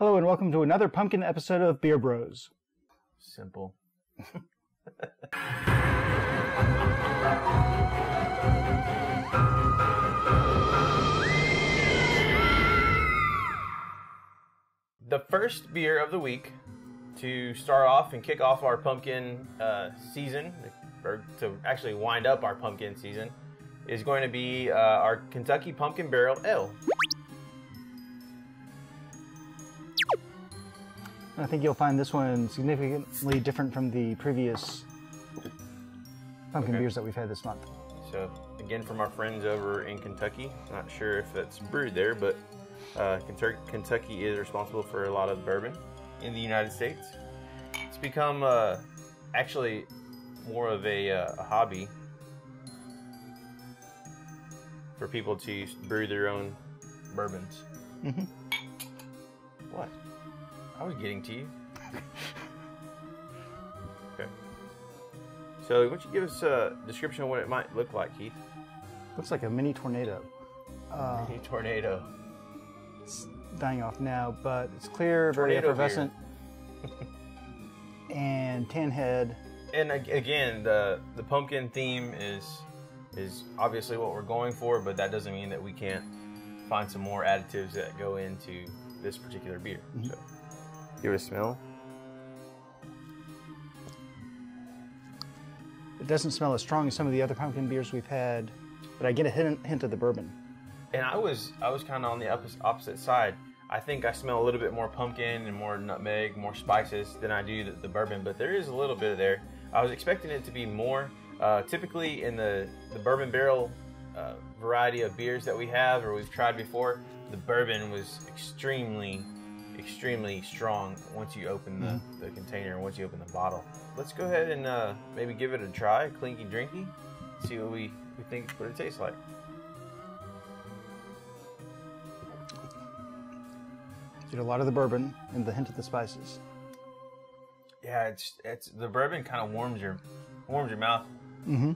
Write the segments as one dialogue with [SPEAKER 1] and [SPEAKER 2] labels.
[SPEAKER 1] Hello and welcome to another pumpkin episode of Beer Bros.
[SPEAKER 2] Simple. the first beer of the week to start off and kick off our pumpkin uh, season, or to actually wind up our pumpkin season, is going to be uh, our Kentucky Pumpkin Barrel Ale.
[SPEAKER 1] I think you'll find this one significantly different from the previous pumpkin
[SPEAKER 2] Okay.
[SPEAKER 1] beers that we've had this month.
[SPEAKER 2] So again, from our friends over in Kentucky. Not sure if that's brewed there, but uh, Kentucky, Kentucky is responsible for a lot of bourbon in the United States. It's become uh, actually more of a, uh, a hobby for people to brew their own bourbons.
[SPEAKER 1] Mhm.
[SPEAKER 2] What? I was getting to you. okay. So, why don't you give us a description of what it might look like, Keith?
[SPEAKER 1] Looks like a mini tornado. Uh,
[SPEAKER 2] Mini tornado.
[SPEAKER 1] it's dying off now, but it's clear, very
[SPEAKER 2] Tornado
[SPEAKER 1] effervescent, and tan head.
[SPEAKER 2] And again, the the pumpkin theme is is obviously what we're going for, but that doesn't mean that we can't find some more additives that go into this particular beer. So, give it a smell.
[SPEAKER 1] It doesn't smell as strong as some of the other pumpkin beers we've had, but I get a hint, hint of the bourbon.
[SPEAKER 2] And I was I was kind of on the opposite, opposite side. I think I smell a little bit more pumpkin and more nutmeg, more spices than I do the, the bourbon, but there is a little bit of there. I was expecting it to be more. Uh, typically, in the the bourbon barrel uh, variety of beers that we have or we've tried before, the bourbon was extremely, extremely strong once you open the, the container and once you open the bottle. Let's go ahead and uh, maybe give it a try, clinky drinky, see what we, we think what it tastes like.
[SPEAKER 1] Get a lot of the bourbon and the hint of the spices.
[SPEAKER 2] Yeah, it's it's the bourbon kind of warms your warms your mouth,
[SPEAKER 1] Mm-hmm.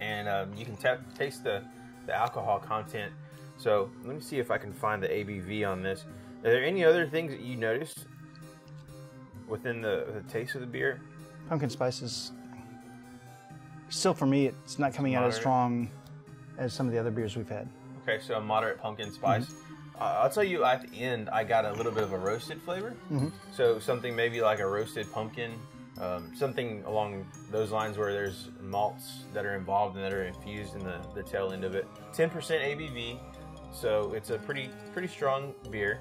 [SPEAKER 2] and um, you can ta taste the the alcohol content. So let me see if I can find the ABV on this. Are there any other things that you noticed within the, the taste of the beer?
[SPEAKER 1] Pumpkin spices. Still, for me, it's not coming out as strong as some of the other beers we've had.
[SPEAKER 2] Okay, so a moderate pumpkin spice. Uh, I'll tell you at the end, I got a little bit of a roasted flavor.
[SPEAKER 1] Mhm.
[SPEAKER 2] So something maybe like a roasted pumpkin, um, something along those lines where there's malts that are involved and that are infused in the, the tail end of it. 10% ABV, so it's a pretty pretty strong beer.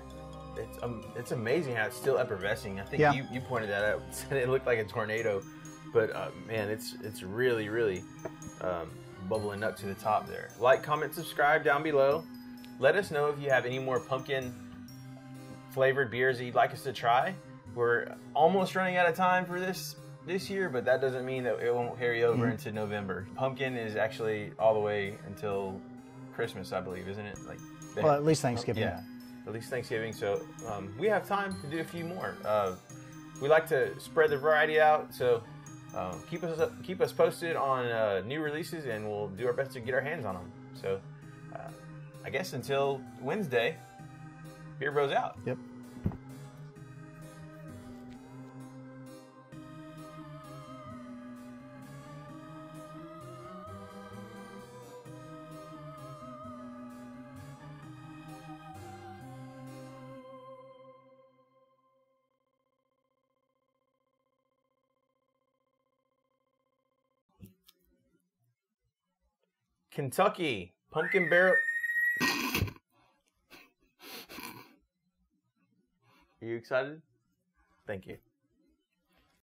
[SPEAKER 2] It's um, it's amazing how it's still effervescing. I think
[SPEAKER 1] Yeah.
[SPEAKER 2] you, you pointed that out. Said it looked like a tornado, but uh, man, it's it's really really um, bubbling up to the top there. Like, comment, subscribe down below. Let us know if you have any more pumpkin flavored beers that you'd like us to try. We're almost running out of time for this this year, but that doesn't mean that it won't carry over into November. Pumpkin is actually all the way until Christmas, I believe, isn't it? Like,
[SPEAKER 1] Well, at least Thanksgiving.
[SPEAKER 2] yeah, at least Thanksgiving. So um, we have time to do a few more. Uh, we like to spread the variety out, so um, keep us keep us posted on uh, new releases, and we'll do our best to get our hands on them. So uh, I guess until Wednesday, Beer Bros out.
[SPEAKER 1] Yep.
[SPEAKER 2] Kentucky pumpkin barrel. Are you excited? Thank you.